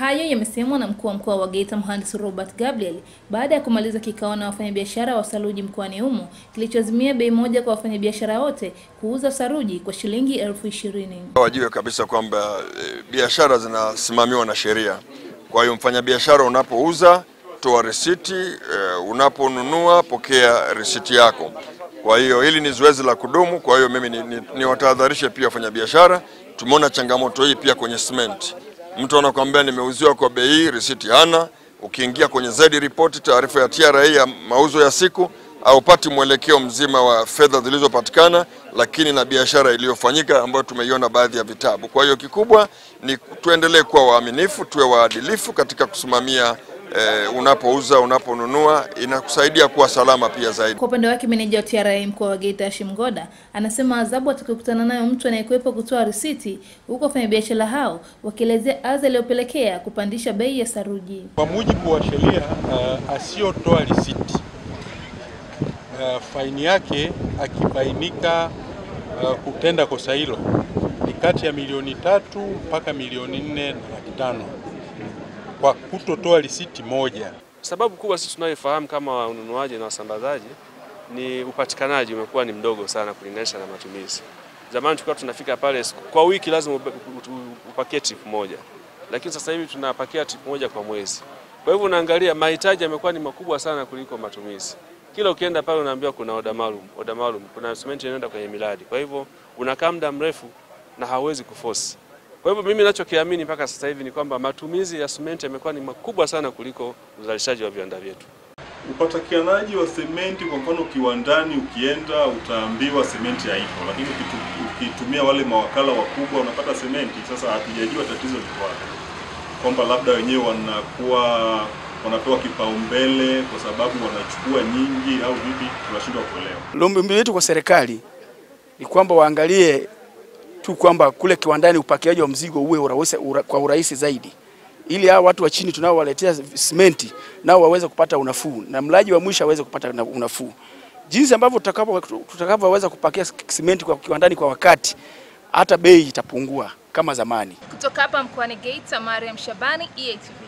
Hayo yamesemwa na mkuu wa mkoa wa Geita mhandisi Robert Gabriel baada ya kumaliza kikao na wafanyabiashara wa saruji mkoani humo kilichoazimia bei moja kwa wafanyabiashara wote kuuza saruji kwa shilingi elfu ishirini. Wajue kabisa kwamba e, biashara zinasimamiwa na sheria. Kwa hiyo mfanyabiashara, unapouza toa risiti, e, unaponunua pokea risiti yako. Kwa hiyo hili ni zoezi la kudumu. Kwa hiyo mimi ni, ni, ni watahadharishe pia wafanyabiashara. Tumeona changamoto hii pia kwenye simenti. Mtu anakuambia nimeuziwa kwa bei risiti hana. Ukiingia kwenye zaidi ripoti, taarifa ya TRA ya mauzo ya siku, haupati mwelekeo mzima wa fedha zilizopatikana, lakini na biashara iliyofanyika ambayo tumeiona baadhi ya vitabu. Kwa hiyo kikubwa ni tuendelee kuwa waaminifu, tuwe waadilifu katika kusimamia eh, unapouza, unaponunua, inakusaidia kuwa salama pia zaidi. Kwa upande wake meneja wa TRA mkoa wa Geita Hashim Ngoda anasema adhabu atakayokutana nayo mtu anayekwepa kutoa risiti, huku wafanyabiashara hao wakielezea adha iliyopelekea kupandisha bei ya saruji. Kwa mujibu wa sheria uh, asiyotoa risiti uh, faini yake akibainika uh, kutenda kosa hilo ni kati ya milioni tatu mpaka milioni nne na laki tano kwa kutotoa risiti moja. Sababu kubwa sisi tunayofahamu kama wanunuaji na wasambazaji ni upatikanaji umekuwa ni mdogo sana kulinganisha na matumizi. Zamani tulikuwa tunafika pale kwa wiki lazima upakie trip moja, lakini sasa hivi tunapakia trip moja kwa mwezi. Kwa hivyo unaangalia mahitaji yamekuwa ni makubwa sana kuliko matumizi. Kila ukienda pale unaambiwa kuna oda maalum, oda maalum, kuna simenti inaenda kwenye miradi. Kwa hivyo unakaa muda mrefu na hauwezi kuforce. Kwa hivyo mimi ninachokiamini mpaka sasa hivi ni kwamba matumizi ya simenti yamekuwa ni makubwa sana kuliko uzalishaji wa viwanda vyetu. Upatikanaji wa simenti, kwa mfano kiwandani, ukienda utaambiwa simenti haipo, lakini ukitumia wale mawakala wakubwa unapata simenti. Sasa hatujajua tatizo liko wapi, kwamba labda wenyewe wanakuwa wanapewa kipaumbele kwa sababu wanachukua nyingi au vipi, tunashindwa kuelewa. Lombi yetu kwa serikali ni kwamba waangalie tu kwamba kule kiwandani upakiaji wa mzigo uwe ura, kwa urahisi zaidi ili hao watu wa chini tunaowaletea simenti nao waweze kupata unafuu na mlaji wa mwisho aweze kupata unafuu. Jinsi ambavyo tutakavyoweza kupakia simenti kwa kiwandani kwa wakati, hata bei itapungua kama zamani. Kutoka hapa mkoani Geita, Mariam Shabani, EATV.